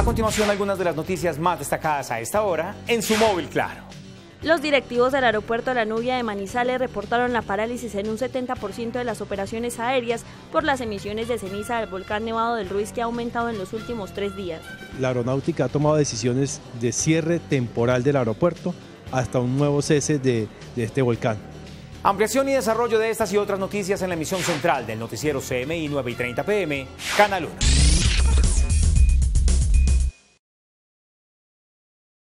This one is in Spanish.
A continuación, algunas de las noticias más destacadas a esta hora en su móvil claro. Los directivos del aeropuerto de La Nubia de Manizales reportaron la parálisis en un 70% de las operaciones aéreas por las emisiones de ceniza del volcán Nevado del Ruiz que ha aumentado en los últimos tres días. La aeronáutica ha tomado decisiones de cierre temporal del aeropuerto hasta un nuevo cese de, de este volcán. Ampliación y desarrollo de estas y otras noticias en la emisión central del noticiero CMI 9 y 30 pm, Canal 1.